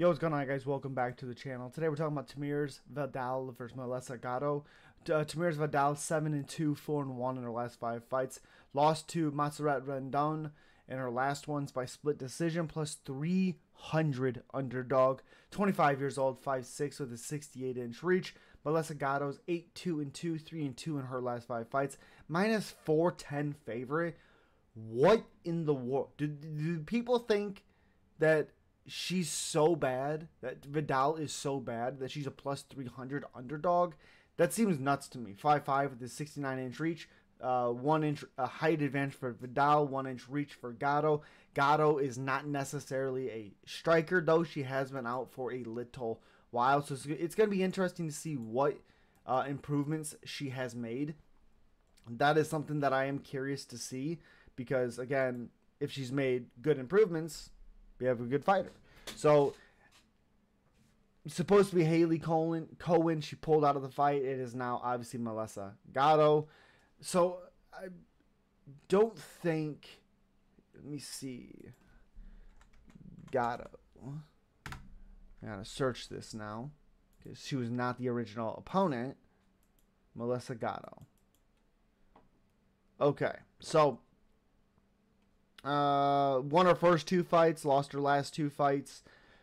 Yo, what's going on, guys? Welcome back to the channel. Today we're talking about Tamires Vidal versus Melissa Gatto. Uh, Tamires Vidal, 7 and 2, 4 and 1 in her last five fights. Lost to Montserrat Rendon in her last ones by split decision, plus 300 underdog. 25 years old, 5'6 with a 68 inch reach. Melissa Gatto's 8 2 and 2, 3 and 2 in her last five fights. Minus 410 favorite. What in the world? Do, do people think that she's so bad that Vidal is so bad that she's a plus 300 underdog. That seems nuts to me. 5'5 with his 69 inch reach, uh, one inch uh, height advantage for Vidal, one inch reach for Gatto. Gatto is not necessarily a striker, though she has been out for a little while. So it's going to be interesting to see what uh, improvements she has made. That is something that I am curious to see because, again, if she's made good improvements, we have a good fighter. So supposed to be Hailey Cohen. Cohen, she pulled out of the fight. It is now obviously Melissa Gatto. So I don't think. Let me see. Gatto. I gotta search this now because she was not the original opponent. Melissa Gatto. Okay, so uh, won her first two fights, lost her last two fights.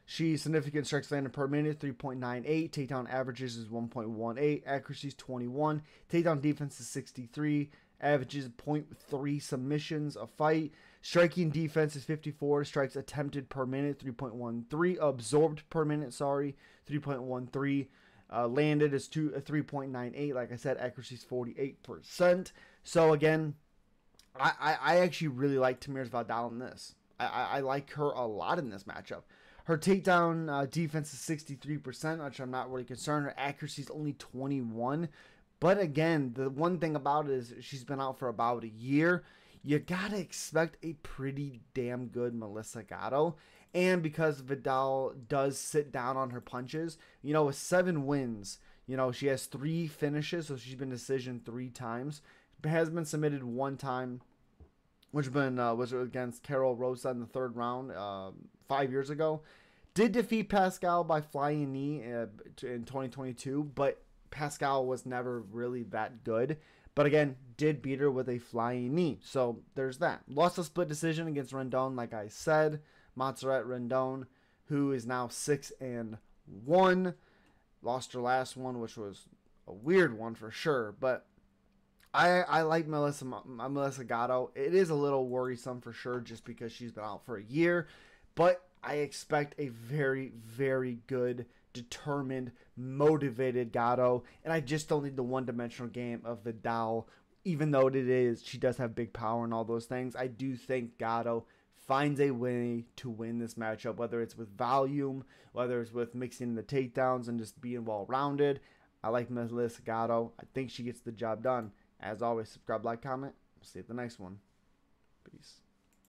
She's significant strikes landed per minute, 3.98. Takedown averages is 1.18. Accuracy is 21. Takedown defense is 63. Averages 0.3 submissions a fight. Striking defense is 54. Strikes attempted per minute, 3.13. Absorbed per minute, sorry, 3.13. Uh, landed is two, uh, 3.98. Like I said, accuracy is 48%. So again, I, I, actually really like Tamires Vidal in this. I, I, I, like her a lot in this matchup. Her takedown uh, defense is 63%, which I'm not really concerned. Her accuracy is only 21. But again, the one thing about it is she's been out for about a year. You gotta expect a pretty damn good Melissa Gatto. And because Vidal does sit down on her punches, you know, with seven wins, you know, she has three finishes, so she's been decision three times has been submitted one time, which been uh, was against Karol Rosa in the third round uh, five years ago. Did defeat Pascual by flying knee uh, in 2022, but Pascual was never really that good. But again, did beat her with a flying knee. So there's that. Lost a split decision against Rendon, like I said. Montserrat Rendon, who is now six and one. Lost her last one, which was a weird one for sure. But I I like Melissa Melissa Gatto. It is a little worrisome for sure, just because she's been out for a year, but I expect a very very good, determined, motivated Gatto, and I just don't need the one dimensional game of the Vidal. Even though it is, she does have big power and all those things. I do think Gatto finds a way to win this matchup, whether it's with volume, whether it's with mixing the takedowns and just being well rounded. I like Melissa Gatto. I think she gets the job done. As always, subscribe, like, comment. See you at the next one. Peace.